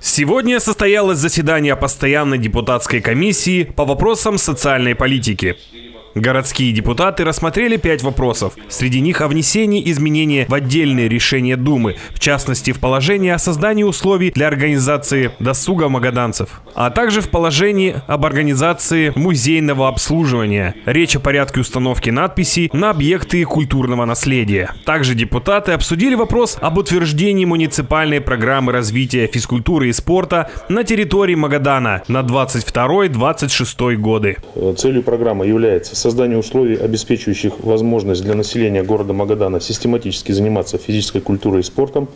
Сегодня состоялось заседание постоянной депутатской комиссии по вопросам социальной политики. Городские депутаты рассмотрели пять вопросов. Среди них о внесении изменений в отдельные решения Думы, в частности в положении о создании условий для организации досуга магаданцев, а также в положении об организации музейного обслуживания. Речь о порядке установки надписей на объекты культурного наследия. Также депутаты обсудили вопрос об утверждении муниципальной программы развития физкультуры и спорта на территории Магадана на 22-26 годы. Целью программы является создание условий, обеспечивающих возможность для населения города Магадана систематически заниматься физической культурой и спортом,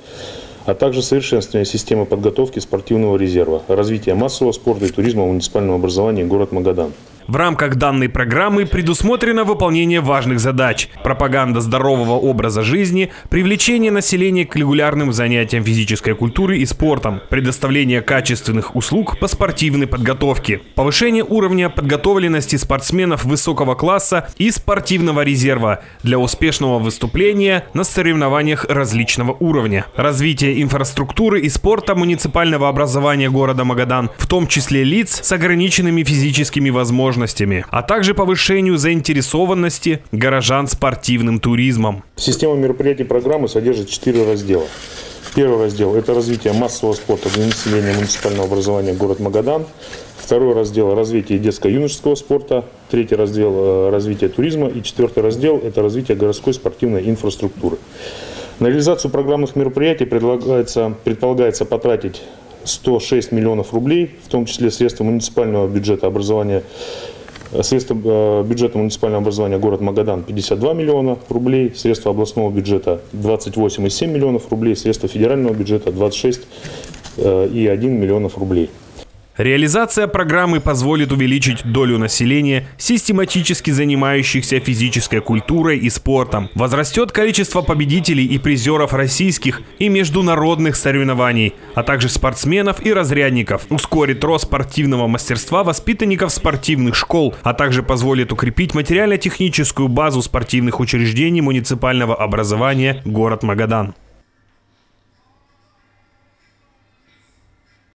а также совершенствование системы подготовки спортивного резерва, развитие массового спорта и туризма в муниципальном образовании город Магадан. В рамках данной программы предусмотрено выполнение важных задач – пропаганда здорового образа жизни, привлечение населения к регулярным занятиям физической культуры и спортом, предоставление качественных услуг по спортивной подготовке, повышение уровня подготовленности спортсменов высокого класса и спортивного резерва для успешного выступления на соревнованиях различного уровня, развитие инфраструктуры и спорта муниципального образования города Магадан, в том числе лиц с ограниченными физическими возможностями возможностями, а также повышению заинтересованности горожан спортивным туризмом. Система мероприятий программы содержит четыре раздела. Первый раздел – это развитие массового спорта для населения муниципального образования город Магадан. Второй раздел – развитие детско-юношеского спорта. Третий раздел – развитие туризма. И четвертый раздел – это развитие городской спортивной инфраструктуры. На реализацию программных мероприятий предлагается, предполагается потратить 106 миллионов рублей, в том числе средства муниципального бюджета образования Э, средства э, бюджета муниципального образования город Магадан 52 миллиона рублей, средства областного бюджета 28,7 миллионов рублей, средства федерального бюджета 26,1 э, миллионов рублей. Реализация программы позволит увеличить долю населения, систематически занимающихся физической культурой и спортом. Возрастет количество победителей и призеров российских и международных соревнований, а также спортсменов и разрядников. Ускорит рост спортивного мастерства воспитанников спортивных школ, а также позволит укрепить материально-техническую базу спортивных учреждений муниципального образования город Магадан.